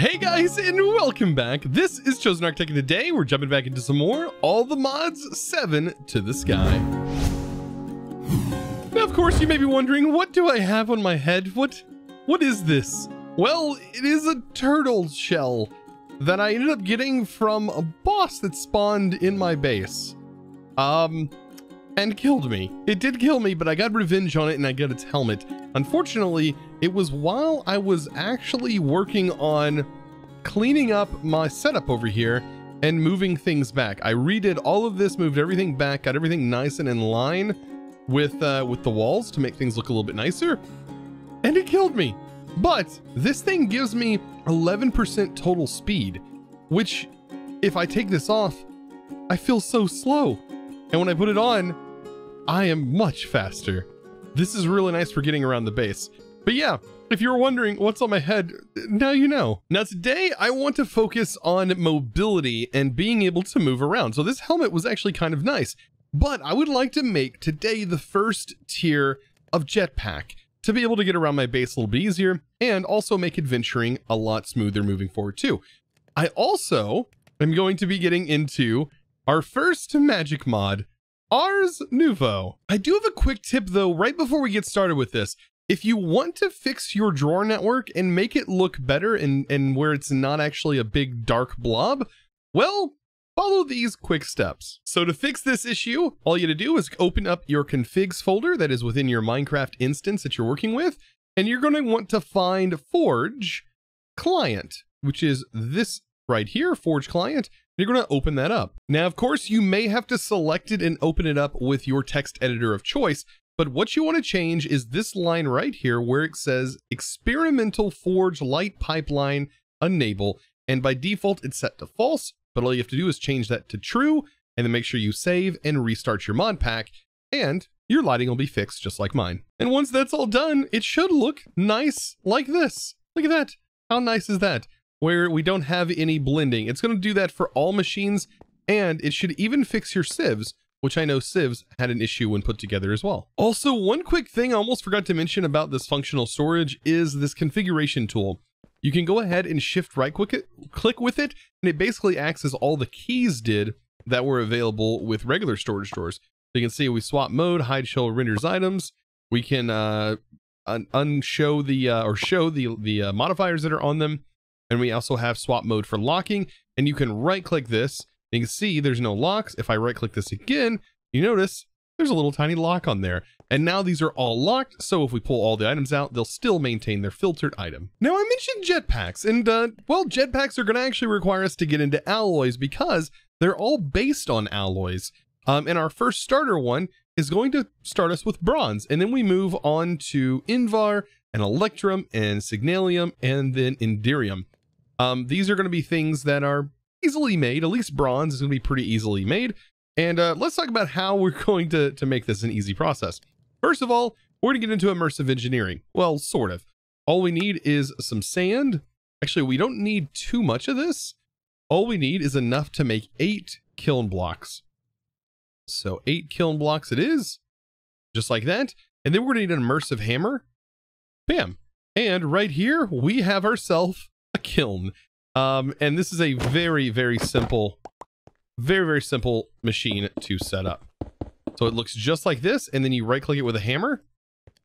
Hey guys, and welcome back. This is Chosen Architect, and today we're jumping back into some more All the Mods 7 to the Sky. Now, of course, you may be wondering, what do I have on my head? What, what is this? Well, it is a turtle shell that I ended up getting from a boss that spawned in my base. Um, and killed me. It did kill me, but I got revenge on it and I got its helmet. Unfortunately, it was while I was actually working on cleaning up my setup over here and moving things back. I redid all of this, moved everything back, got everything nice and in line with uh, with the walls to make things look a little bit nicer, and it killed me. But this thing gives me 11% total speed, which if I take this off, I feel so slow. And when I put it on, I am much faster. This is really nice for getting around the base. But yeah, if you were wondering what's on my head, now you know. Now today, I want to focus on mobility and being able to move around. So this helmet was actually kind of nice, but I would like to make today the first tier of jetpack to be able to get around my base a little bit easier and also make adventuring a lot smoother moving forward too. I also am going to be getting into our first magic mod, Ars Nouveau. I do have a quick tip though, right before we get started with this. If you want to fix your drawer network and make it look better and, and where it's not actually a big dark blob, well, follow these quick steps. So to fix this issue, all you to do is open up your configs folder that is within your Minecraft instance that you're working with, and you're going to want to find Forge client, which is this right here, Forge client, you're going to open that up. Now, of course, you may have to select it and open it up with your text editor of choice, but what you want to change is this line right here where it says experimental forge light pipeline enable. And by default, it's set to false, but all you have to do is change that to true and then make sure you save and restart your mod pack and your lighting will be fixed just like mine. And once that's all done, it should look nice like this. Look at that. How nice is that? Where we don't have any blending. It's going to do that for all machines, and it should even fix your sieves, which I know sieves had an issue when put together as well. Also, one quick thing I almost forgot to mention about this functional storage is this configuration tool. You can go ahead and shift right click, it, click with it, and it basically acts as all the keys did that were available with regular storage drawers. So you can see we swap mode, hide show renders items. We can uh, un unshow the uh, or show the the uh, modifiers that are on them. And we also have swap mode for locking. And you can right click this. You can see there's no locks. If I right click this again, you notice there's a little tiny lock on there. And now these are all locked, so if we pull all the items out, they'll still maintain their filtered item. Now I mentioned jetpacks, and uh, well, jetpacks are gonna actually require us to get into alloys because they're all based on alloys. Um, and our first starter one is going to start us with bronze, and then we move on to Invar, and Electrum, and Signalium, and then Enderium. Um, these are going to be things that are easily made. At least bronze is going to be pretty easily made. And uh, let's talk about how we're going to, to make this an easy process. First of all, we're going to get into immersive engineering. Well, sort of. All we need is some sand. Actually, we don't need too much of this. All we need is enough to make eight kiln blocks. So eight kiln blocks it is, just like that. And then we're going to need an immersive hammer. Bam. And right here, we have ourselves kiln. Um, and this is a very, very simple, very, very simple machine to set up. So it looks just like this, and then you right click it with a hammer,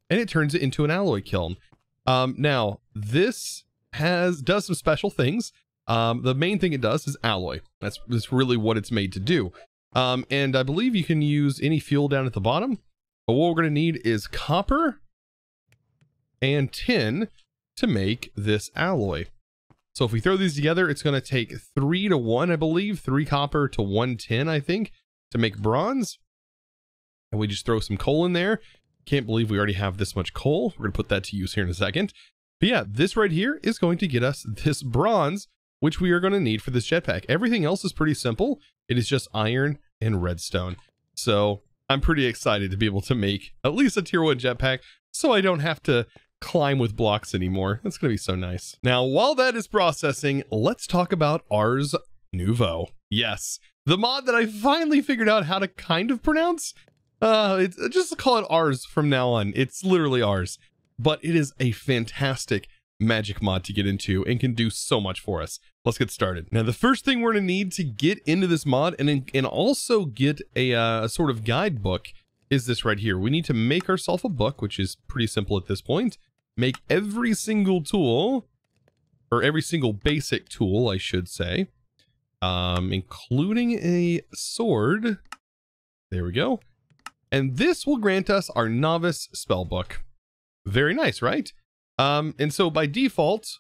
and it turns it into an alloy kiln. Um, now, this has does some special things. Um, the main thing it does is alloy. That's, that's really what it's made to do. Um, and I believe you can use any fuel down at the bottom. But what we're going to need is copper and tin to make this alloy. So if we throw these together, it's going to take three to one, I believe, three copper to one tin, I think, to make bronze. And we just throw some coal in there. Can't believe we already have this much coal. We're going to put that to use here in a second. But yeah, this right here is going to get us this bronze, which we are going to need for this jetpack. Everything else is pretty simple. It is just iron and redstone. So I'm pretty excited to be able to make at least a tier one jetpack so I don't have to climb with blocks anymore. That's going to be so nice. Now, while that is processing, let's talk about Ars Nouveau. Yes, the mod that I finally figured out how to kind of pronounce. Uh, it's just call it Ars from now on. It's literally Ars, but it is a fantastic magic mod to get into and can do so much for us. Let's get started. Now, the first thing we're going to need to get into this mod and, and also get a, uh, a sort of guidebook is this right here. We need to make ourselves a book, which is pretty simple at this point. Make every single tool, or every single basic tool, I should say, um, including a sword. There we go. And this will grant us our novice spell book. Very nice, right? Um, and so by default,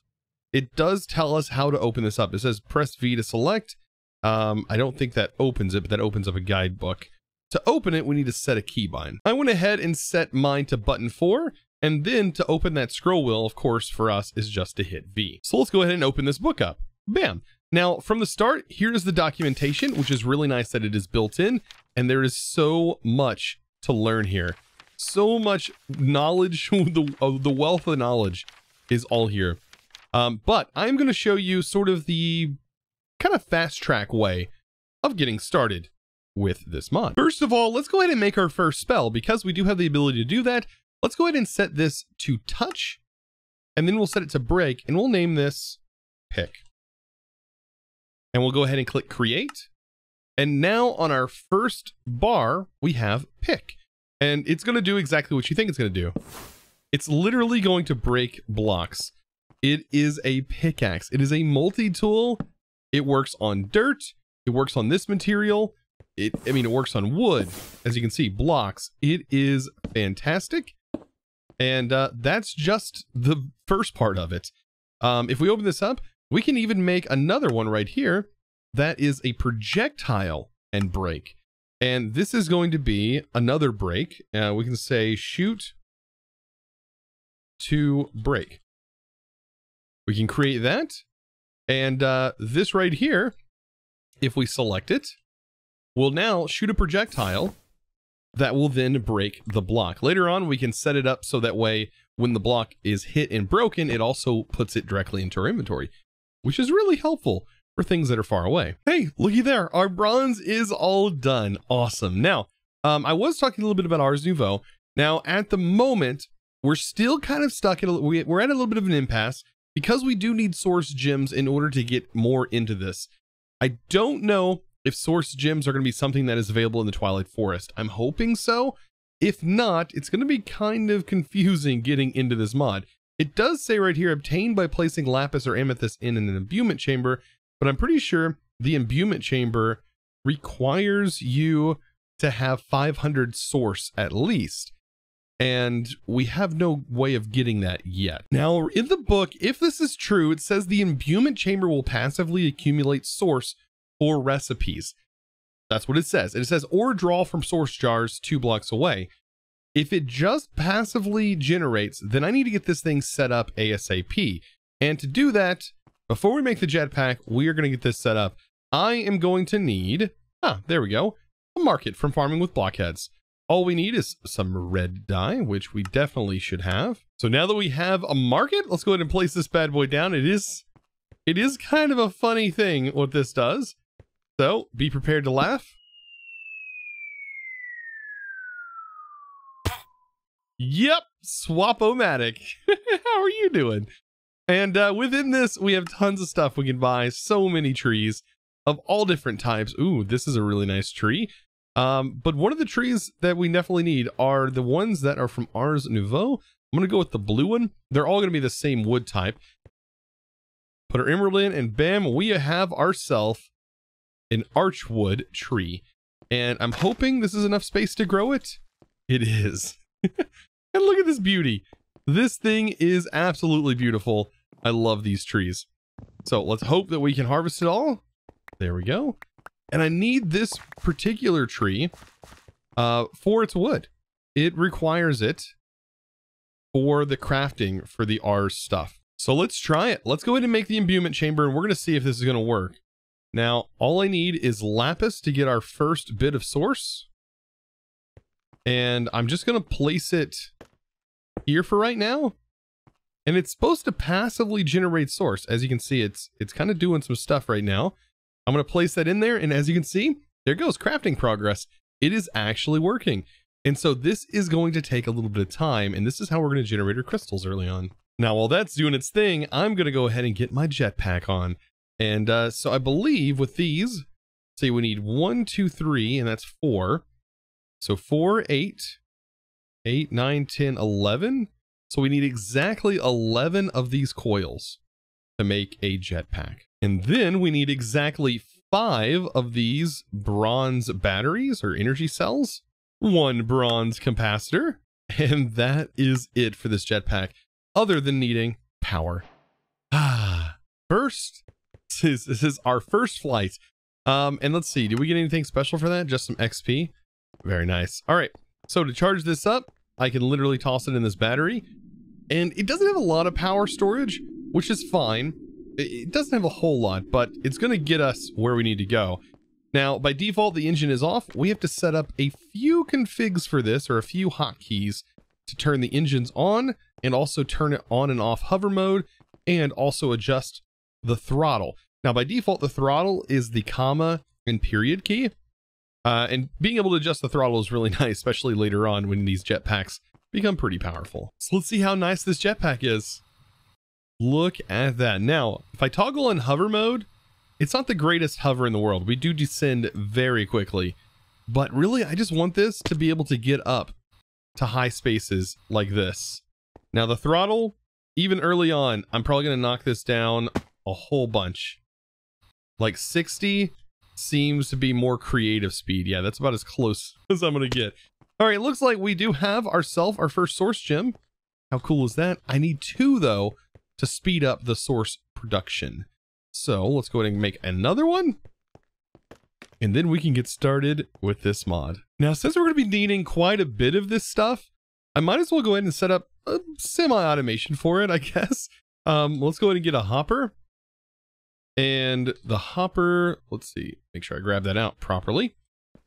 it does tell us how to open this up. It says press V to select. Um, I don't think that opens it, but that opens up a guidebook. To open it, we need to set a keybind. I went ahead and set mine to button 4, and then to open that scroll wheel, of course, for us is just to hit V. So let's go ahead and open this book up. Bam. Now, from the start, here's the documentation, which is really nice that it is built in, and there is so much to learn here so much knowledge, the, uh, the wealth of knowledge is all here. Um, but I'm going to show you sort of the kind of fast track way of getting started with this mod. First of all, let's go ahead and make our first spell. Because we do have the ability to do that, let's go ahead and set this to touch, and then we'll set it to break, and we'll name this pick. And we'll go ahead and click create. And now on our first bar, we have pick. And it's going to do exactly what you think it's going to do. It's literally going to break blocks. It is a pickaxe. It is a multi-tool. It works on dirt. It works on this material. It, I mean, it works on wood. As you can see, blocks. It is fantastic. And uh, that's just the first part of it. Um, if we open this up, we can even make another one right here that is a projectile and break. And this is going to be another break. Uh, we can say shoot to break. We can create that. And uh, this right here, if we select it, will now shoot a projectile that will then break the block. Later on, we can set it up so that way when the block is hit and broken, it also puts it directly into our inventory, which is really helpful for things that are far away. Hey, looky there. Our bronze is all done. Awesome. Now, um, I was talking a little bit about Ars Nouveau. Now, at the moment, we're still kind of stuck at a, we're at a little bit of an impasse because we do need source gems in order to get more into this. I don't know if source gems are going to be something that is available in the Twilight Forest. I'm hoping so. If not, it's going to be kind of confusing getting into this mod. It does say right here, obtained by placing lapis or amethyst in an imbuement chamber, but I'm pretty sure the imbuement chamber requires you to have 500 source at least. And we have no way of getting that yet. Now, in the book, if this is true, it says the imbuement chamber will passively accumulate source for recipes. That's what it says. It says, or draw from source jars two blocks away. If it just passively generates, then I need to get this thing set up ASAP. And to do that, before we make the jetpack, we are going to get this set up. I am going to need, ah, there we go, a market from Farming with Blockheads. All we need is some red dye, which we definitely should have. So now that we have a market, let's go ahead and place this bad boy down. It is, it is kind of a funny thing what this does. So be prepared to laugh. Yep, Swap-O-Matic. How are you doing? And uh, within this, we have tons of stuff we can buy. So many trees of all different types. Ooh, this is a really nice tree. Um, but one of the trees that we definitely need are the ones that are from Ars Nouveau. I'm going to go with the blue one. They're all going to be the same wood type. Put our emerald in and bam, we have ourselves an archwood tree. And I'm hoping this is enough space to grow it. It is. and look at this beauty. This thing is absolutely beautiful. I love these trees. So let's hope that we can harvest it all. There we go. And I need this particular tree uh, for its wood. It requires it for the crafting for the Ars stuff. So let's try it. Let's go ahead and make the imbuement chamber and we're going to see if this is going to work. Now, all I need is lapis to get our first bit of source. And I'm just going to place it here for right now. And it's supposed to passively generate source. As you can see, it's it's kind of doing some stuff right now. I'm going to place that in there. And as you can see, there goes crafting progress. It is actually working. And so this is going to take a little bit of time. And this is how we're going to generate our crystals early on. Now, while that's doing its thing, I'm going to go ahead and get my jetpack on. And uh, so I believe with these, say we need one, two, three, and that's four. So four, eight, eight, nine, 10, 11. So we need exactly 11 of these coils to make a jetpack. And then we need exactly five of these bronze batteries or energy cells, one bronze capacitor, and that is it for this jetpack, other than needing power. Ah, first, is, this is our first flight. Um, and let's see, do we get anything special for that? Just some XP? Very nice. All right, so to charge this up, I can literally toss it in this battery. And it doesn't have a lot of power storage, which is fine. It doesn't have a whole lot, but it's going to get us where we need to go. Now, by default, the engine is off. We have to set up a few configs for this, or a few hotkeys, to turn the engines on, and also turn it on and off hover mode, and also adjust the throttle. Now, by default, the throttle is the comma and period key. Uh, and being able to adjust the throttle is really nice, especially later on when these jetpacks become pretty powerful. So let's see how nice this jetpack is. Look at that. Now, if I toggle on hover mode, it's not the greatest hover in the world. We do descend very quickly. But really, I just want this to be able to get up to high spaces like this. Now, the throttle, even early on, I'm probably going to knock this down a whole bunch. Like 60 seems to be more creative speed. Yeah, that's about as close as I'm going to get. All right, looks like we do have ourselves our first source gem. How cool is that? I need two, though, to speed up the source production. So let's go ahead and make another one. And then we can get started with this mod. Now, since we're going to be needing quite a bit of this stuff, I might as well go ahead and set up a semi-automation for it, I guess. Um, let's go ahead and get a hopper. And the hopper, let's see, make sure I grab that out properly.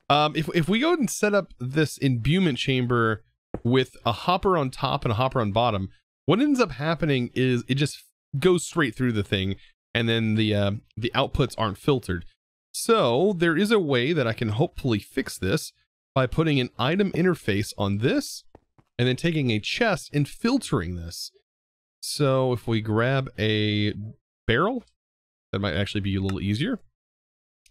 Um, if, if we go and set up this imbuement chamber with a hopper on top and a hopper on bottom, what ends up happening is it just goes straight through the thing and then the uh, the outputs aren't filtered. So there is a way that I can hopefully fix this by putting an item interface on this and then taking a chest and filtering this. So if we grab a barrel, that might actually be a little easier.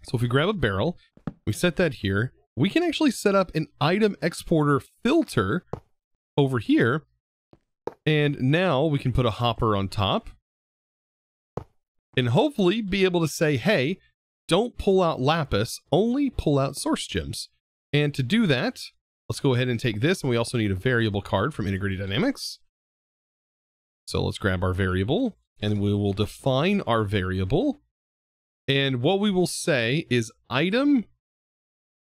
So if we grab a barrel, we set that here, we can actually set up an item exporter filter over here and now we can put a hopper on top and hopefully be able to say, hey, don't pull out lapis, only pull out source gems. And to do that, let's go ahead and take this. And we also need a variable card from Integrated Dynamics. So let's grab our variable and we will define our variable. And what we will say is item,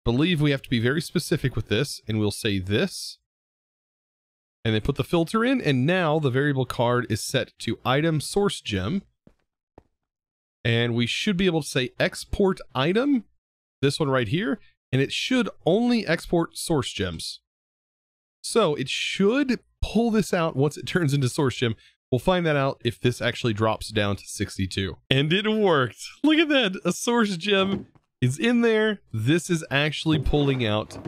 believe we have to be very specific with this, and we'll say this. And then put the filter in and now the variable card is set to item source gem. And we should be able to say export item this one right here and it should only export source gems. So it should pull this out once it turns into source gem we'll find that out if this actually drops down to 62 and it worked look at that a source gem is in there this is actually pulling out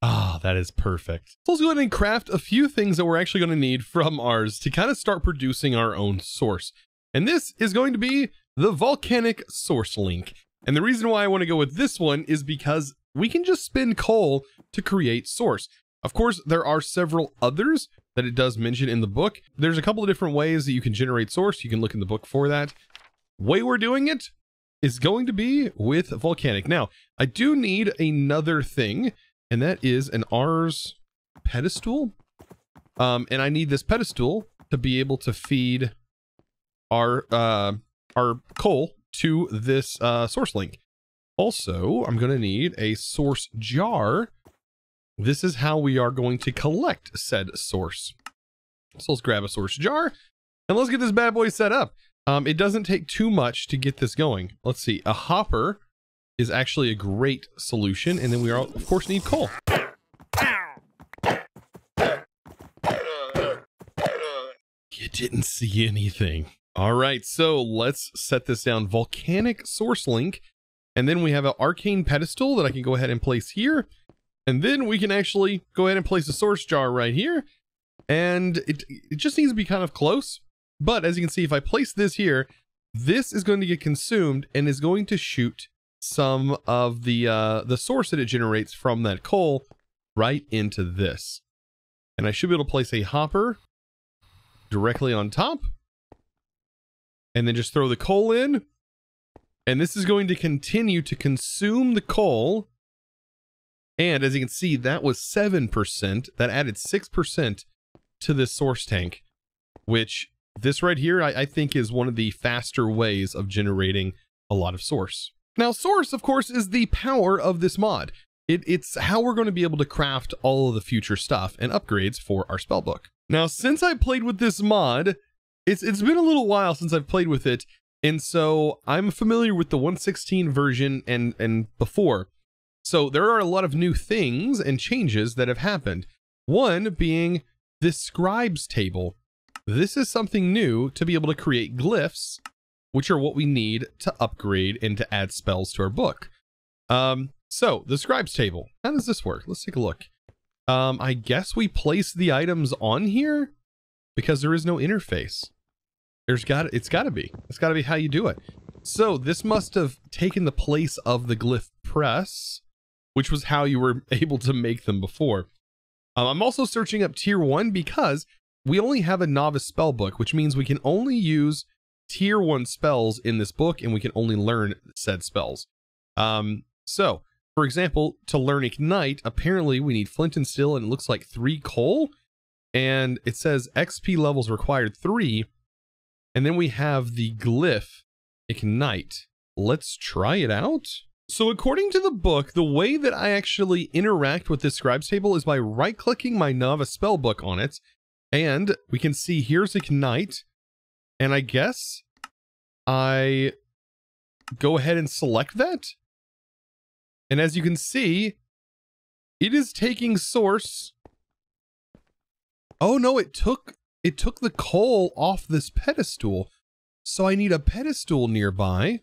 Ah, oh, that is perfect. So let's go ahead and craft a few things that we're actually going to need from Ars to kind of start producing our own source. And this is going to be the volcanic source link. And the reason why I want to go with this one is because we can just spin coal to create source. Of course, there are several others that it does mention in the book. There's a couple of different ways that you can generate source. You can look in the book for that. Way we're doing it is going to be with volcanic. Now, I do need another thing and that is an Ars pedestal. Um, and I need this pedestal to be able to feed our uh, our coal to this uh, source link. Also, I'm going to need a source jar. This is how we are going to collect said source. So let's grab a source jar and let's get this bad boy set up. Um, it doesn't take too much to get this going. Let's see, a hopper is actually a great solution. And then we are, of course, need coal. You didn't see anything. All right, so let's set this down. Volcanic source link. And then we have an arcane pedestal that I can go ahead and place here. And then we can actually go ahead and place a source jar right here. And it, it just needs to be kind of close. But as you can see, if I place this here, this is going to get consumed and is going to shoot some of the uh, the source that it generates from that coal right into this. And I should be able to place a hopper directly on top and then just throw the coal in. And this is going to continue to consume the coal. And as you can see, that was 7%. That added 6% to this source tank, which this right here, I, I think is one of the faster ways of generating a lot of source. Now, source, of course, is the power of this mod. It, it's how we're going to be able to craft all of the future stuff and upgrades for our spellbook. Now, since I played with this mod, it's it's been a little while since I've played with it, and so I'm familiar with the 116 version and and before. So there are a lot of new things and changes that have happened. One being the scribes table. This is something new to be able to create glyphs, which are what we need to upgrade and to add spells to our book. Um, so the scribes table, how does this work? Let's take a look. Um, I guess we place the items on here because there is no interface. There's got it's got to be. It's got to be how you do it. So this must have taken the place of the glyph press, which was how you were able to make them before. Um, I'm also searching up tier one because we only have a novice spell book, which means we can only use tier one spells in this book and we can only learn said spells. Um, so for example, to learn ignite, apparently we need flint and steel and it looks like three coal and it says XP levels required three and then we have the glyph ignite. Let's try it out. So according to the book, the way that I actually interact with this scribes table is by right-clicking my novice spellbook on it. And we can see here's ignite. And I guess I go ahead and select that. And as you can see, it is taking source. Oh no, it took it took the coal off this pedestal. So I need a pedestal nearby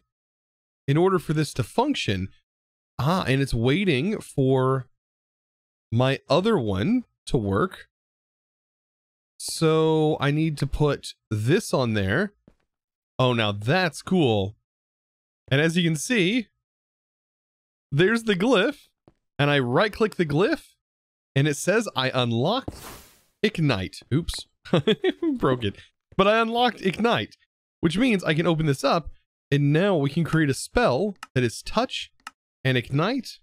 in order for this to function. Ah, and it's waiting for my other one to work. So I need to put this on there. Oh, now that's cool. And as you can see, there's the glyph. And I right click the glyph and it says I unlocked Ignite. Oops. Broke it. But I unlocked Ignite, which means I can open this up, and now we can create a spell that is Touch and Ignite.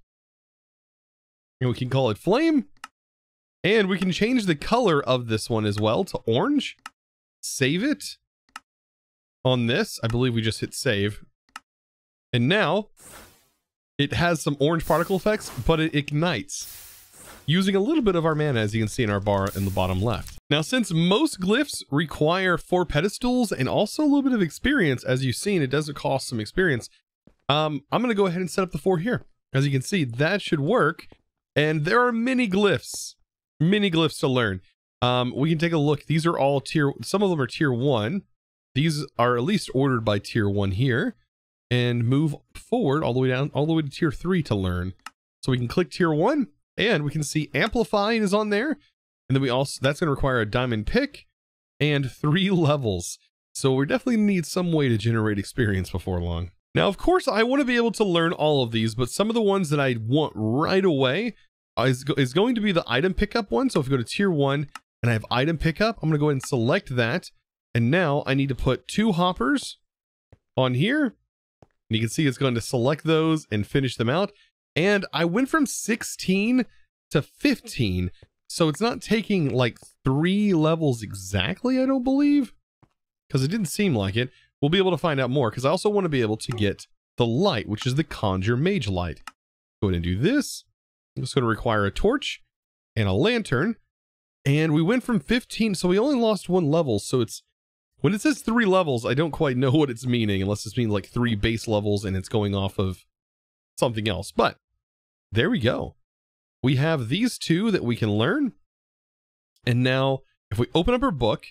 And we can call it Flame. And we can change the color of this one as well to orange. Save it. On this, I believe we just hit save. And now, it has some orange particle effects, but it ignites using a little bit of our mana as you can see in our bar in the bottom left. Now since most glyphs require four pedestals and also a little bit of experience as you've seen it does cost some experience um, I'm gonna go ahead and set up the four here. As you can see that should work and there are many glyphs many glyphs to learn. Um, we can take a look these are all tier some of them are tier one these are at least ordered by tier one here and move forward all the way down all the way to tier three to learn. So we can click tier one and we can see amplifying is on there. And then we also, that's going to require a diamond pick and three levels. So we definitely need some way to generate experience before long. Now, of course, I want to be able to learn all of these, but some of the ones that I want right away is, is going to be the item pickup one. So if we go to tier one and I have item pickup, I'm going to go ahead and select that. And now I need to put two hoppers on here. And you can see it's going to select those and finish them out. And I went from 16 to 15. So it's not taking like three levels exactly, I don't believe. Because it didn't seem like it. We'll be able to find out more because I also want to be able to get the light, which is the Conjure Mage Light. Go ahead and do this. It's going to require a torch and a lantern. And we went from 15, so we only lost one level. So it's, when it says three levels, I don't quite know what it's meaning, unless it's means like three base levels and it's going off of something else. But there we go. We have these two that we can learn. And now if we open up our book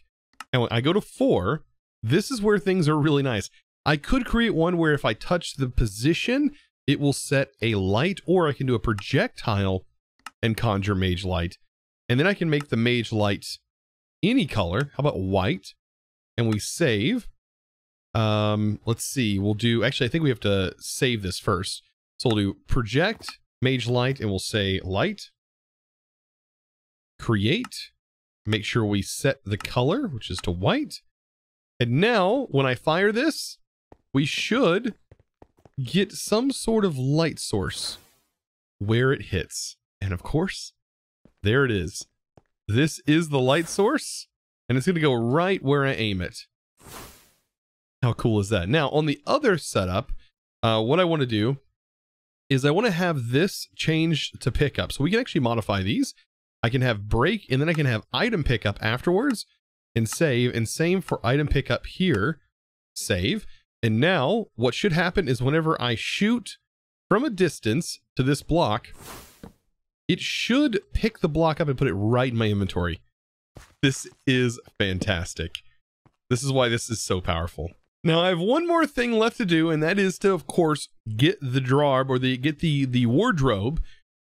and I go to four, this is where things are really nice. I could create one where if I touch the position, it will set a light or I can do a projectile and conjure mage light. And then I can make the mage light any color. How about white? and we save. Um, let's see. We'll do, actually, I think we have to save this first. So we'll do project, mage light, and we'll say light. Create. Make sure we set the color, which is to white. And now, when I fire this, we should get some sort of light source where it hits. And of course, there it is. This is the light source, and it's going to go right where I aim it. How cool is that? Now, on the other setup, uh, what I want to do is I want to have this change to pickup. So we can actually modify these. I can have break, and then I can have item pickup afterwards and save, and same for item pickup here, save. And now what should happen is whenever I shoot from a distance to this block, it should pick the block up and put it right in my inventory. This is fantastic. This is why this is so powerful. Now I have one more thing left to do, and that is to, of course, get the drawb or the get the the wardrobe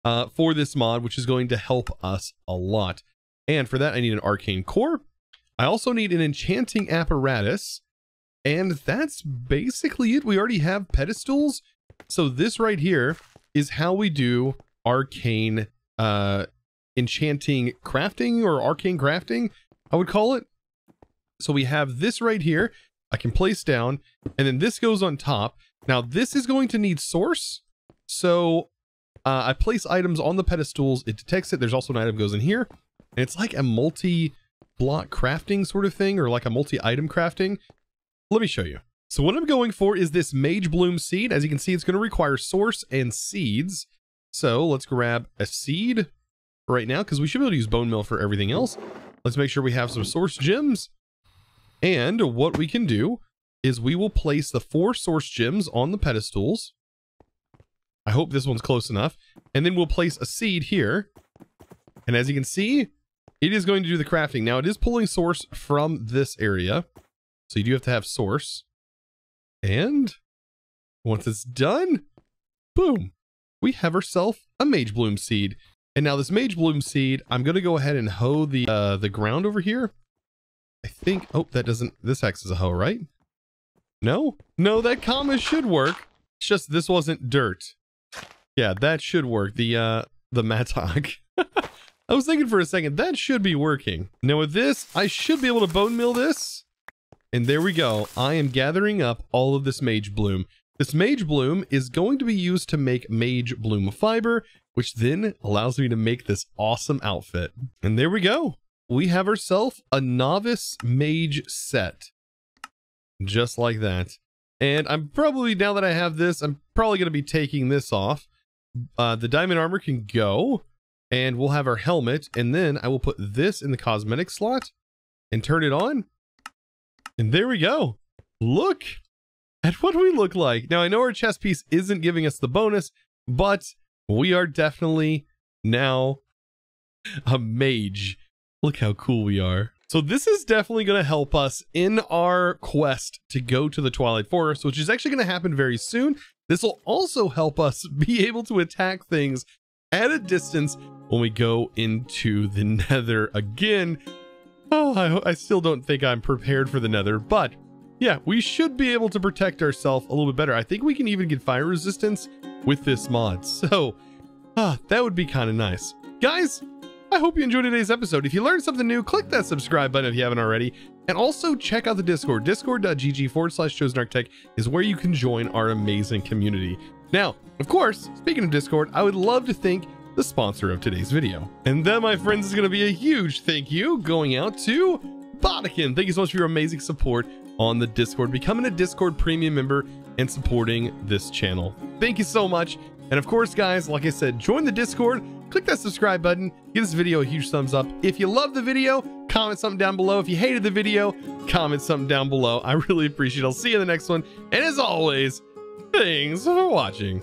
uh, for this mod, which is going to help us a lot. And for that, I need an arcane core. I also need an enchanting apparatus, and that's basically it. We already have pedestals. So this right here is how we do arcane uh, enchanting crafting or arcane crafting, I would call it. So we have this right here. I can place down, and then this goes on top. Now this is going to need source. So uh, I place items on the pedestals. It detects it. There's also an item goes in here. And it's like a multi-block crafting sort of thing, or like a multi-item crafting. Let me show you. So what I'm going for is this Mage Bloom seed. As you can see, it's going to require source and seeds. So let's grab a seed right now because we should be able to use bone meal for everything else. Let's make sure we have some source gems. And what we can do is we will place the four source gems on the pedestals. I hope this one's close enough. And then we'll place a seed here. And as you can see, it is going to do the crafting. Now it is pulling source from this area. So you do have to have source. And once it's done, boom, we have ourselves a Mage Bloom seed. And now this Mage Bloom seed, I'm going to go ahead and hoe the uh, the ground over here. I think, oh, that doesn't, this acts as a hoe, right? No? No, that comma should work. It's just this wasn't dirt. Yeah, that should work. The, uh, the mattock. I was thinking for a second, that should be working. Now with this, I should be able to bone meal this. And there we go. I am gathering up all of this Mage Bloom. This Mage Bloom is going to be used to make Mage Bloom fiber, which then allows me to make this awesome outfit. And there we go. We have ourselves a Novice Mage set. Just like that. And I'm probably, now that I have this, I'm probably going to be taking this off. Uh, the diamond armor can go, and we'll have our helmet, and then I will put this in the cosmetic slot and turn it on. And there we go. Look at what we look like. Now, I know our chest piece isn't giving us the bonus, but we are definitely now a mage. Look how cool we are. So this is definitely going to help us in our quest to go to the Twilight Forest, which is actually going to happen very soon. This will also help us be able to attack things at a distance when we go into the nether again Oh, I, I still don't think I'm prepared for the nether, but yeah, we should be able to protect ourselves a little bit better. I think we can even get fire resistance with this mod. So, ah, that would be kind of nice. Guys, I hope you enjoyed today's episode. If you learned something new, click that subscribe button if you haven't already. And also check out the Discord. Discord.gg forward slash chosen architect is where you can join our amazing community. Now, of course, speaking of Discord, I would love to thank the sponsor of today's video. And that, my friends, is going to be a huge thank you going out to Botikin. Thank you so much for your amazing support on the Discord, becoming a Discord premium member and supporting this channel. Thank you so much. And of course, guys, like I said, join the Discord, click that subscribe button, give this video a huge thumbs up. If you love the video, comment something down below. If you hated the video, comment something down below. I really appreciate it. I'll see you in the next one. And as always, thanks for watching.